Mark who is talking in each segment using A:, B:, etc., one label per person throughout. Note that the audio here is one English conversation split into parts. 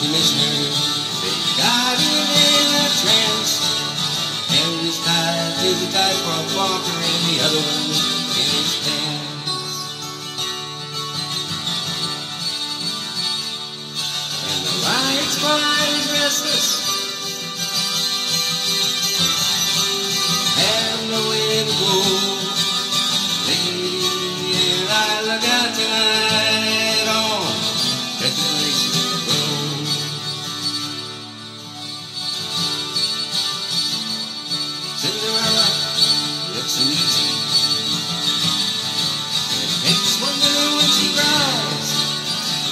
A: commissioner, they got him in a trance. And his tied to the tightrope walker, and the other one in his pants. And the riot squad is restless.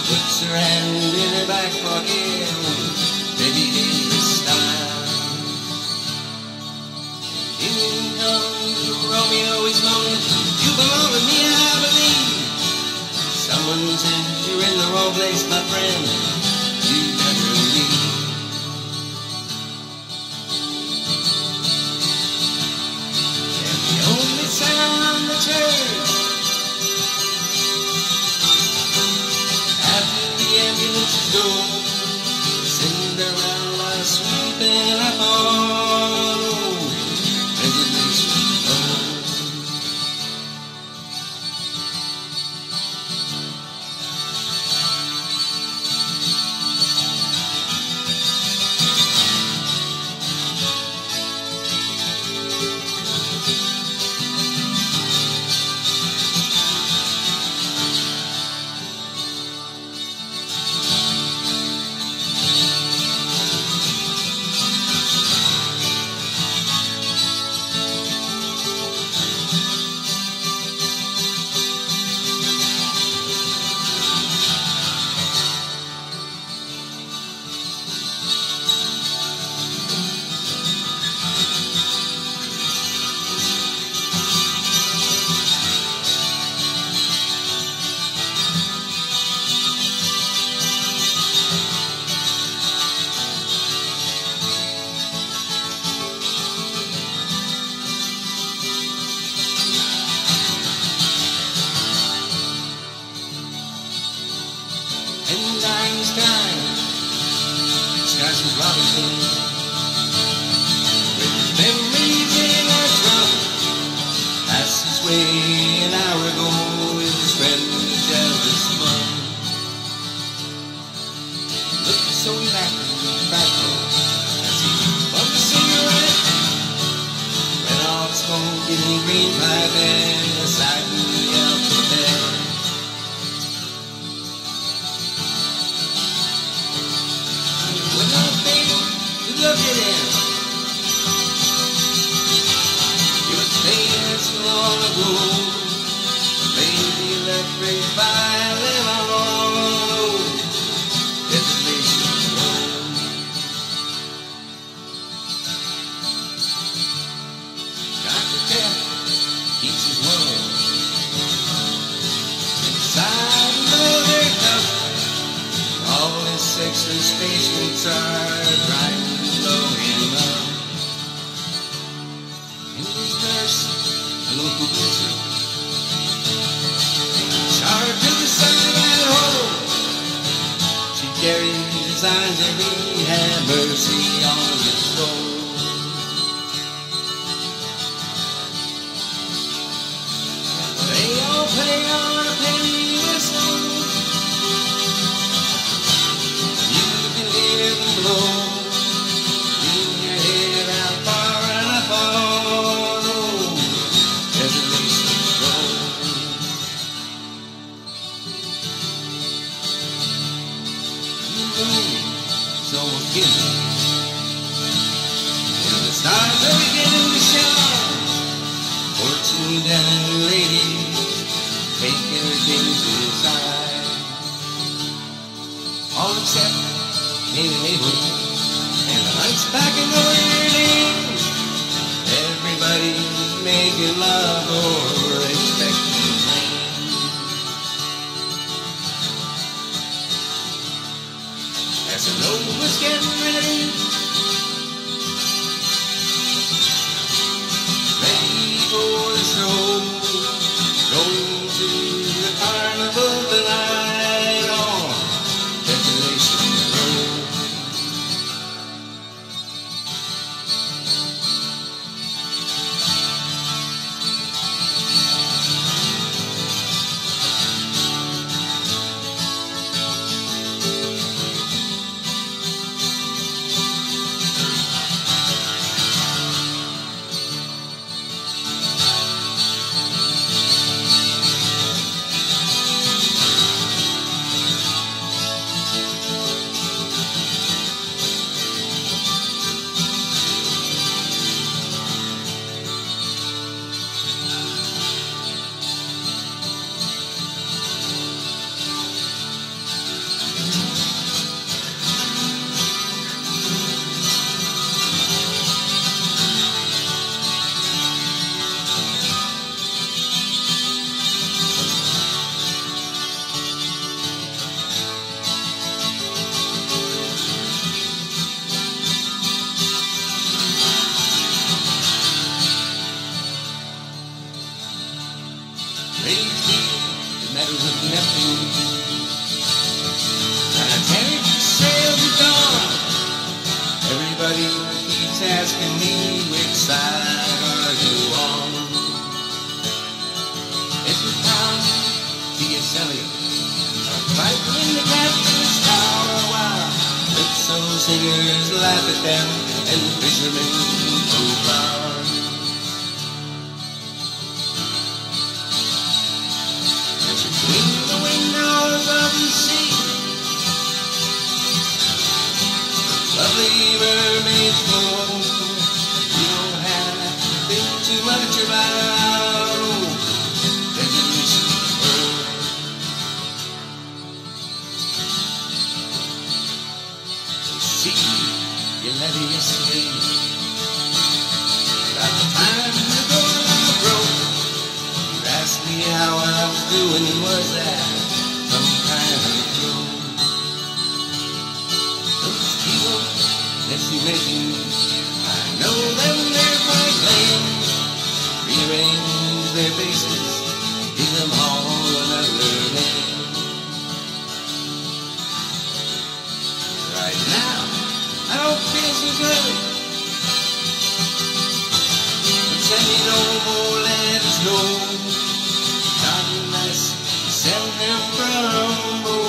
A: Puts her hand in her back pocket, Bette Davis style. In comes Romeo, he's moaning, You belong to me, I believe. Someone said you're in the wrong place, my friend. Oh. And Einstein, Scotch Robinson, with memories in a trunk, passed his way an hour ago with his friend Jarvis Monk. Looked so back, backward as he bumped a cigarette, went off smoking green pipe to look at him. He was famous long ago. Maybe electric violin on Desolation Row. Dr. Death his. Inside. All his sex and spacesuits every have mercy take everything to the side. All except and Abel and the hunchback and the weird Everybody's making love asking me which side are you on? It's the town, T.S. Eliot, fighting the captain's tower while Calypso singers laugh at them and fishermen move on. Doing. Was that them crumble.